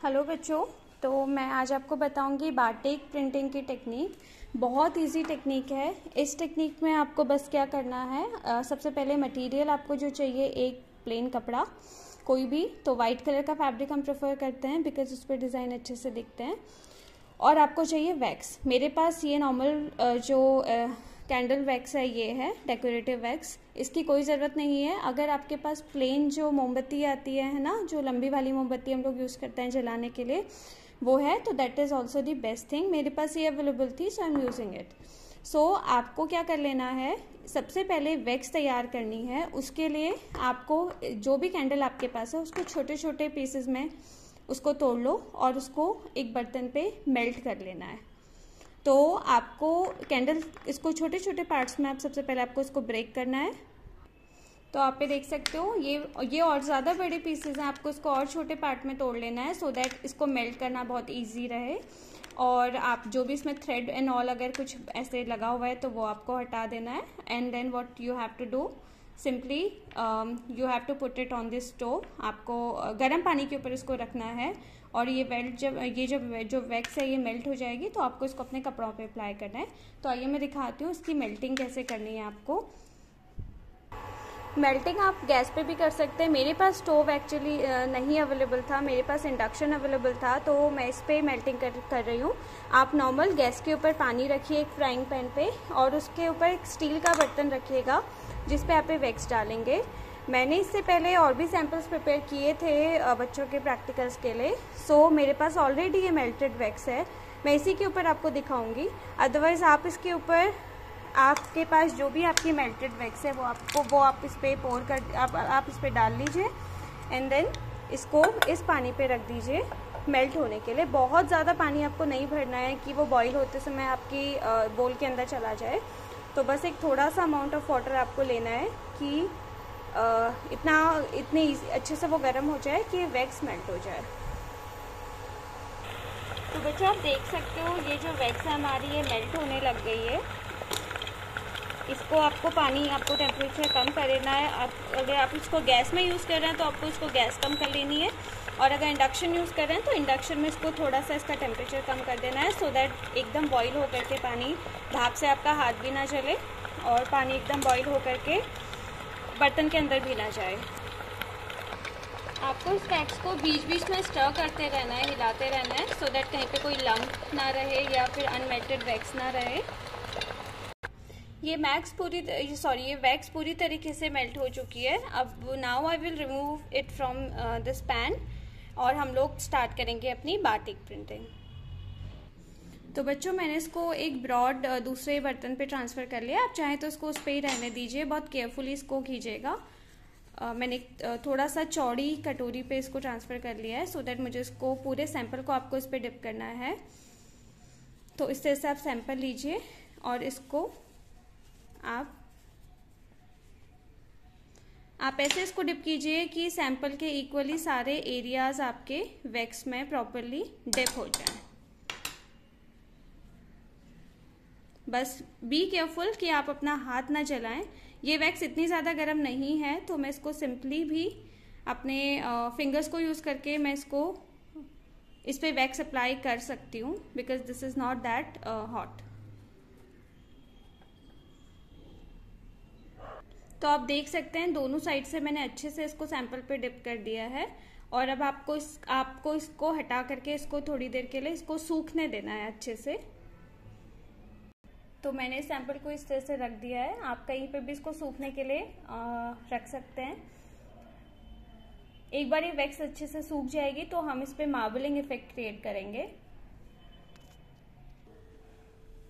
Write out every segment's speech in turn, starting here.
Hello बच्चों तो मैं आज आपको बताऊँगी बाटिक प्रिंटिंग की टेक्निक बहुत इजी टेक्निक है। इस टेक्निक में आपको बस क्या करना है आ, सबसे पहले मटेरियल आपको जो चाहिए एक प्लेन कपड़ा कोई भी तो वाइट कलर का फैब्रिक हम प्रेफर करते हैं बिकॉज़ उस पर डिज़ाइन अच्छे से दिखते हैं। और आपको चाहिए वैक्स मेरे पास ये नॉर्मल जो कैंडल वैक्स है, ये है डेकोरेटिव वैक्स इसकी कोई ज़रूरत नहीं है। अगर आपके पास प्लेन जो मोमबत्ती आती है है ना, जो लंबी वाली मोमबत्ती हम लोग यूज़ करते हैं जलाने के लिए, वो है तो that is also the best thing मेरे पास ये अवेलेबल थी so I am using it so आपको क्या कर लेना है? सबसे पहले वैक्स तैयार करनी है। उसके लिए आपको जो भी कैंडल आपके पास है, उसको छोटे छोटे पीसेस में उसको तोड़ लो और उसको एक बर्तन पे मेल्ट कर लेना है। तो आपको कैंडल इसको छोटे छोटे पार्ट्स में आप सबसे पहले आपको इसको ब्रेक करना है। तो आप पे देख सकते हो, ये ये और ज़्यादा बड़े पीसेस हैं, आपको इसको और छोटे पार्ट में तोड़ लेना है सो so दैट इसको मेल्ट करना बहुत इजी रहे। और आप जो भी इसमें थ्रेड एंड ऑल अगर कुछ ऐसे लगा हुआ है तो वो आपको हटा देना है। And then what you have to do simply you have to put it on this stove आपको गर्म पानी के ऊपर इसको रखना है। और ये वेल्ट जब, ये जब जो वैक्स है, ये मेल्ट हो जाएगी तो आपको इसको अपने कपड़ों पे अप्लाई करना है। तो आइए मैं दिखाती हूँ इसकी मेल्टिंग कैसे करनी है आपको। मेल्टिंग आप गैस पे भी कर सकते हैं। मेरे पास स्टोव एक्चुअली नहीं अवेलेबल था। मेरे पास इंडक्शन अवेलेबल था तो मैं इस पर मेल्टिंग कर कर रही हूँ। आप नॉर्मल गैस के ऊपर पानी रखिए एक फ्राइंग पैन पे और उसके ऊपर एक स्टील का बर्तन रखिएगा जिस पे आप वैक्स डालेंगे। मैंने इससे पहले और भी सैम्पल्स प्रिपेयर किए थे बच्चों के प्रैक्टिकल्स के लिए। सो so, मेरे पास ऑलरेडी ये मेल्टेड वैक्स है। मैं इसी के ऊपर आपको दिखाऊँगी। अदरवाइज़ आप इसके ऊपर आपके पास जो भी आपकी मेल्टेड वैक्स है वो आपको वो आप इस पर पोर कर आप, आप इस पर डाल लीजिए एंड देन इसको इस पानी पे रख दीजिए मेल्ट होने के लिए। बहुत ज़्यादा पानी आपको नहीं भरना है कि वो बॉईल होते समय आपकी बोल के अंदर चला जाए। तो बस एक थोड़ा सा अमाउंट ऑफ़ वाटर आपको लेना है कि इतना इतने अच्छे से वो गर्म हो जाए कि वैक्स मेल्ट हो जाए। तो बच्चों आप देख सकते हो ये जो वैक्स है हमारी ये मेल्ट होने लग गई है। इसको आपको पानी, आपको टेम्परेचर कम कर लेना है। आप, अगर आप इसको गैस में यूज़ कर रहे हैं तो आपको इसको गैस कम कर लेनी है। और अगर इंडक्शन यूज़ कर रहे हैं तो इंडक्शन में इसको थोड़ा सा इसका टेम्परेचर कम कर देना है सो दैट एकदम बॉईल होकर के पानी, भाप से आपका हाथ भी ना जले और पानी एकदम बॉईल होकर के बर्तन के अंदर भी ना जाए। आपको इस पैक्स को बीच बीच में स्टर करते रहना है, हिलाते रहना है सो so दैट कहीं पे कोई लंप ना रहे या फिर अनमेल्टेड वैक्स ना रहे। ये मैक्स पूरी सॉरी ये वैक्स पूरी तरीके से मेल्ट हो चुकी है। अब now I will remove it from this pan और हम लोग स्टार्ट करेंगे अपनी बाटिक प्रिंटिंग तो बच्चों, मैंने इसको एक ब्रॉड दूसरे बर्तन पे ट्रांसफ़र कर लिया। आप चाहें तो इसको उस पर ही रहने दीजिए, बहुत केयरफुली इसको कीजिएगा। मैंने थोड़ा सा चौड़ी कटोरी पे इसको ट्रांसफ़र कर लिया है सो so दैट मुझे इसको पूरे सैंपल को आपको इस पर डिप करना है। तो इस तरह से आप सैंपल लीजिए और इसको आप आप ऐसे इसको डिप कीजिए कि सैंपल के इक्वली सारे एरियाज़ आपके वैक्स में प्रॉपरली डिप हो जाए। बस बी केयरफुल कि आप अपना हाथ ना जलाएँ। ये वैक्स इतनी ज़्यादा गर्म नहीं है तो मैं इसको सिंपली भी अपने फिंगर्स को यूज़ करके मैं इसको, इस पर वैक्स अप्लाई कर सकती हूँ because this is not that hot तो आप देख सकते हैं दोनों साइड से मैंने अच्छे से इसको सैंपल पे डिप कर दिया है। और अब आपको इस आपको इसको हटा करके इसको थोड़ी देर के लिए इसको सूखने देना है अच्छे से। तो मैंने सैंपल को इस तरह से रख दिया है। आप कहीं पे भी इसको सूखने के लिए आ, रख सकते हैं। एक बार ये वैक्स अच्छे से सूख जाएगी तो हम इस पर मार्बलिंग इफ़ेक्ट क्रिएट करेंगे।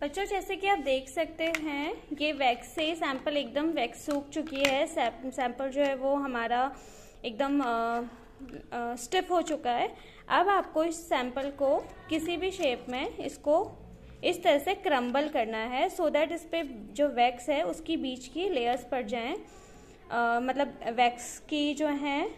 बच्चों जैसे कि आप देख सकते हैं ये वैक्स से सैंपल एकदम वैक्स सूख चुकी है। सैंपल जो है वो हमारा एकदम स्टिफ हो चुका है। अब आपको इस सैंपल को किसी भी शेप में इसको इस तरह से क्रम्बल करना है सो दैट इस पर जो वैक्स है उसकी बीच की लेयर्स पड़ जाएँ। आ, मतलब वैक्स की जो है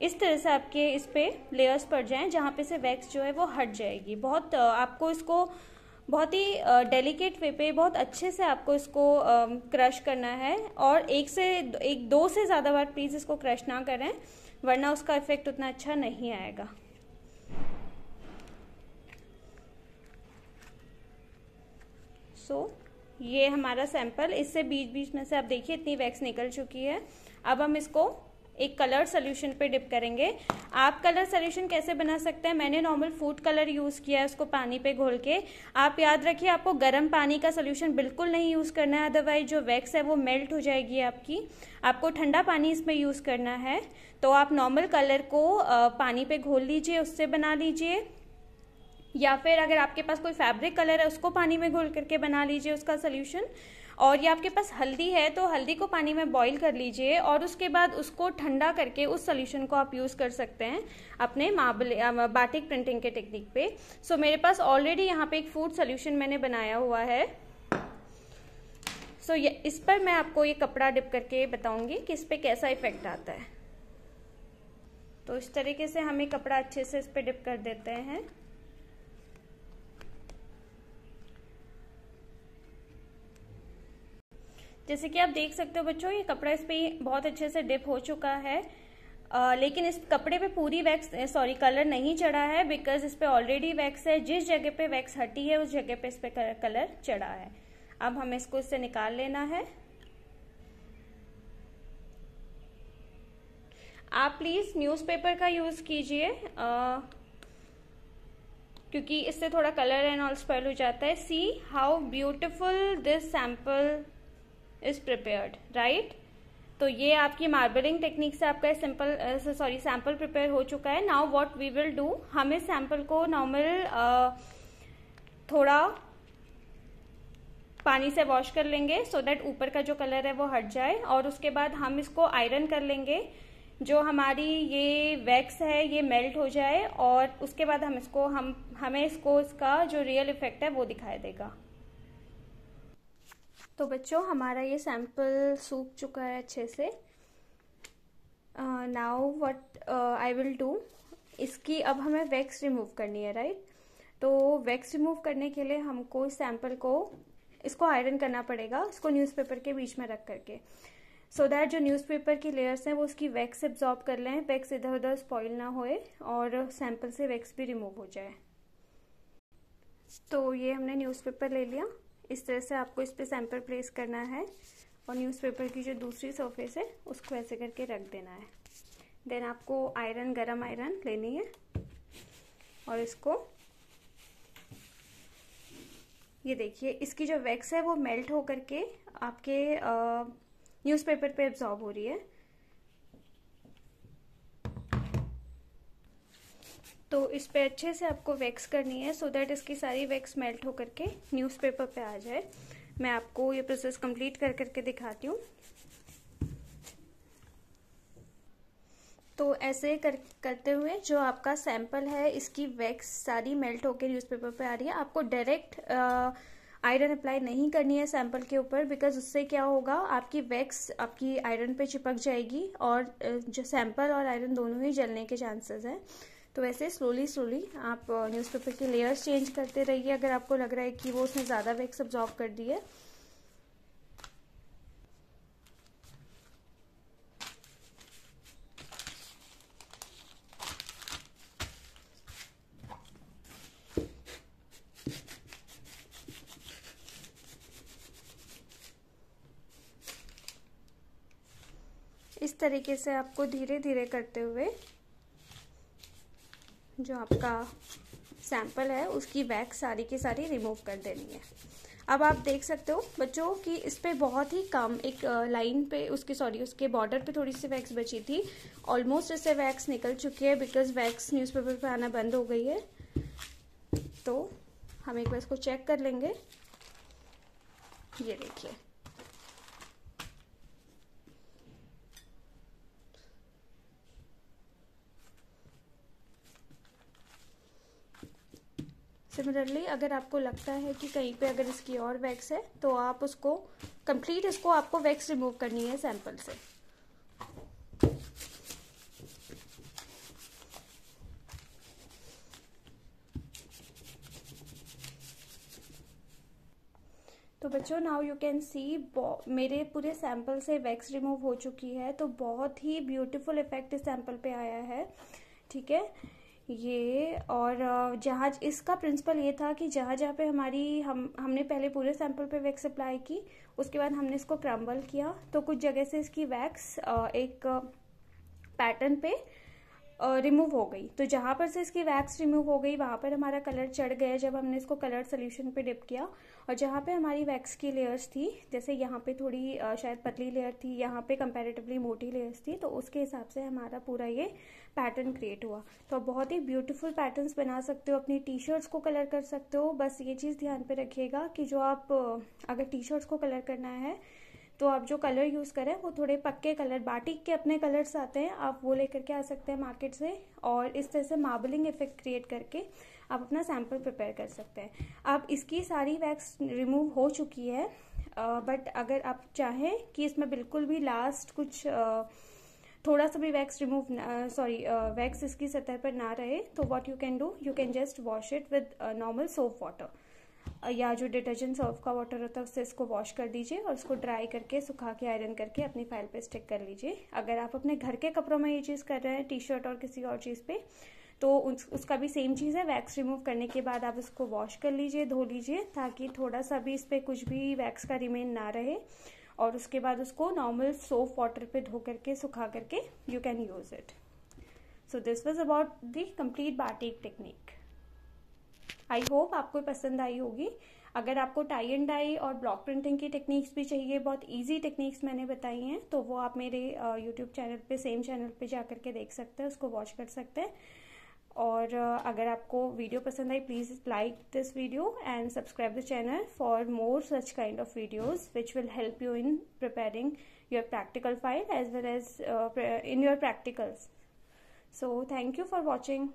इस तरह से आपके इस पे लेयर्स पड़ जाएँ जहाँ पे से वैक्स जो है वो हट जाएगी। बहुत आपको इसको बहुत ही डेलिकेट वे पे बहुत अच्छे से आपको इसको क्रश करना है। और एक से एक दो से ज़्यादा बार प्लीज़ इसको क्रश ना करें वरना उसका इफ़ेक्ट उतना अच्छा नहीं आएगा। सो so, ये हमारा सैंपल इससे बीच बीच में से आप देखिए इतनी वैक्स निकल चुकी है। अब हम इसको एक कलर सोल्यूशन पे डिप करेंगे। आप कलर सोल्यूशन कैसे बना सकते हैं? मैंने नॉर्मल फ़ूड कलर यूज़ किया है उसको पानी पे घोल के। आप याद रखिए, आपको गर्म पानी का सोल्यूशन बिल्कुल नहीं यूज़ करना है अदरवाइज़ जो वैक्स है वो मेल्ट हो जाएगी आपकी। आपको ठंडा पानी इसमें यूज़ करना है। तो आप नॉर्मल कलर को पानी पे घोल लीजिए, उससे बना लीजिए। या फिर अगर आपके पास कोई फैब्रिक कलर है, उसको पानी में घोल करके बना लीजिए उसका सोल्यूशन और ये आपके पास हल्दी है तो हल्दी को पानी में बॉईल कर लीजिए और उसके बाद उसको ठंडा करके उस सोल्यूशन को आप यूज़ कर सकते हैं अपने मार्बल बाटिक प्रिंटिंग के टेक्निक पे। सो मेरे पास ऑलरेडी यहाँ पे एक फ़ूड सोल्यूशन मैंने बनाया हुआ है। सो इस पर मैं आपको ये कपड़ा डिप करके बताऊँगी कि इस पर कैसा इफ़ेक्ट आता है। तो इस तरीके से हम ये कपड़ा अच्छे से इस पर डिप कर देते हैं। जैसे कि आप देख सकते हो बच्चों ये कपड़ा इस पर बहुत अच्छे से डिप हो चुका है। आ, लेकिन इस कपड़े पे पूरी वैक्स सॉरी कलर नहीं चढ़ा है बिकॉज़ इस पे ऑलरेडी वैक्स है। जिस जगह पे वैक्स हटी है उस जगह पे इस पे कलर चढ़ा है। अब हमें इसको इससे निकाल लेना है। आप प्लीज़ न्यूज़पेपर का यूज़ कीजिए। क्योंकि इससे थोड़ा कलर एंड ऑल स्पेल हो जाता है। See how beautiful this sample is prepared right तो ये आपकी मार्बलिंग टेक्निक से आपका सिंपल सॉरी सैंपल प्रिपेयर हो चुका है। Now what we will do हम इस सैंपल को नॉर्मल uh, थोड़ा पानी से वॉश कर लेंगे सो so दैट ऊपर का जो कलर है वो हट जाए और उसके बाद हम इसको आयरन कर लेंगे। जो हमारी ये वैक्स है ये मेल्ट हो जाए और उसके बाद हम इसको हम हमें इसको इसका जो रियल इफ़ेक्ट है वो दिखाई देगा। तो बच्चों, हमारा ये सैंपल सूख चुका है अच्छे से। Now what I will do इसकी अब हमें वैक्स रिमूव करनी है राइट तो वैक्स रिमूव करने के लिए हमको इस सैंपल को, इसको आयरन करना पड़ेगा, इसको न्यूज़पेपर के बीच में रख करके। सो so दैट जो न्यूज़पेपर की लेयर्स हैं, वो उसकी वैक्स एब्जॉर्ब कर लें वैक्स इधर उधर स्पॉइल ना होए, और सैंपल से वैक्स भी रिमूव हो जाए। तो ये हमने न्यूज़पेपर ले लिया। इस तरह से आपको इस पर सैंपल प्लेस करना है और न्यूज़पेपर की जो दूसरी सरफेस है, उसको ऐसे करके रख देना है। देन आपको आयरन गरम आयरन लेनी है और इसको, ये देखिए, इसकी जो वैक्स है वो मेल्ट होकर के आपके न्यूज़पेपर पे एब्जॉर्ब हो रही है। तो इस पे अच्छे से आपको वैक्स करनी है सो so दैट इसकी सारी वैक्स मेल्ट होकर के न्यूज़पेपर पे आ जाए। मैं आपको ये प्रोसेस कंप्लीट कर करके दिखाती हूँ। तो ऐसे कर, करते हुए जो आपका सैंपल है, इसकी वैक्स सारी मेल्ट होकर न्यूज़पेपर पे आ रही है। आपको डायरेक्ट आयरन अप्लाई नहीं करनी है सैंपल के ऊपर बिकॉज़ उससे क्या होगा, आपकी वैक्स आपकी आयरन पे चिपक जाएगी, और जो सैंपल और आयरन दोनों ही जलने के चांसेस हैं। तो वैसे स्लोली स्लोली आप न्यूज़पेपर के लेयर्स चेंज करते रहिए, अगर आपको लग रहा है कि वो उसने ज़्यादा वैक्स अब्जॉर्ब कर दी है। इस तरीके से आपको धीरे धीरे करते हुए जो आपका सैंपल है, उसकी वैक्स सारी की सारी रिमूव कर देनी है। अब आप देख सकते हो, बच्चों कि इस पर बहुत ही कम एक लाइन पे उसके सॉरी उसके बॉर्डर पे थोड़ी सी वैक्स बची थी। ऑलमोस्ट इससे वैक्स निकल चुकी है बिकॉज़ वैक्स न्यूज़पेपर पे आना बंद हो गई है। तो हम एक बार इसको चेक कर लेंगे। ये देखिए। सिमिलरली अगर आपको लगता है कि कहीं पे अगर इसकी और वैक्स है तो आप उसको कंप्लीट इसको आपको वैक्स रिमूव करनी है सैंपल से। तो बच्चों नाउ यू कैन सी मेरे पूरे सैंपल से वैक्स रिमूव हो चुकी है तो बहुत ही ब्यूटीफुल इफ़ेक्ट इस सैंपल पे आया है, ठीक है? ये और जहाँ इसका प्रिंसिपल ये था कि जहाँ जहाँ पे हमारी, हम, हमने पहले पूरे सैंपल पे वैक्स अप्लाई की, उसके बाद हमने इसको क्रम्बल किया तो कुछ जगह से इसकी वैक्स एक पैटर्न पे रिमूव हो गई। तो जहाँ पर से इसकी वैक्स रिमूव हो गई, वहाँ पर हमारा कलर चढ़ गया जब हमने इसको कलर सोल्यूशन पे डिप किया। और जहाँ पे हमारी वैक्स की लेयर्स थी, जैसे यहाँ पे थोड़ी शायद पतली लेयर थी, यहाँ पे कंपैरेटिवली मोटी लेयर्स थी तो उसके हिसाब से हमारा पूरा ये पैटर्न क्रिएट हुआ। तो आप बहुत ही ब्यूटीफुल पैटर्न्स बना सकते हो, अपनी टी शर्ट्स को कलर कर सकते हो। बस ये चीज़ ध्यान पे रखिएगा कि जो आप, अगर टी शर्ट्स को कलर करना है तो आप जो कलर यूज़ करें, वो थोड़े पक्के कलर बाटिक के अपने कलर्स आते हैं, आप वो लेकर के आ सकते हैं मार्केट से और इस तरह से मार्बलिंग इफ़ेक्ट क्रिएट करके आप अपना सैंपल प्रिपेयर कर सकते हैं। अब इसकी सारी वैक्स रिमूव हो चुकी है बट अगर आप चाहें कि इसमें बिल्कुल भी लास्ट कुछ थोड़ा सा भी वैक्स रिमूव सॉरी वैक्स इसकी सतह पर ना रहे तो what you can do you can just wash it with normal soap water या जो डिटर्जेंट सर्फ का वाटर होता है उससे इसको वॉश कर दीजिए और उसको ड्राई करके सुखा के आयरन करके अपनी फ़ाइल पे स्टिक कर लीजिए. अगर आप अपने घर के कपड़ों में ये चीज़ कर रहे हैं टी शर्ट और किसी और चीज़ पे तो उस, उसका भी सेम चीज़ है वैक्स रिमूव करने के बाद आप उसको वॉश कर लीजिए धो लीजिए ताकि थोड़ा सा भी इस पर कुछ भी वैक्स का रिमेन ना रहे. और उसके बाद उसको नॉर्मल सोप वाटर पे धो करके, सुखा करके you can use it so this was about the complete batik technique I hope आपको पसंद आई होगी। अगर आपको टाई एंड डाई और ब्लॉक प्रिंटिंग की टेक्निक्स भी चाहिए, बहुत इजी टेक्निक्स मैंने बताई हैं तो वो आप मेरे यूट्यूब चैनल पे सेम चैनल पे जा करके देख सकते हैं, उसको वॉच कर सकते हैं। और अगर आपको वीडियो पसंद आई please like this video and subscribe the channel for more such kind of videos which will help you in preparing your practical file as well as in your practicals so thank you for watching.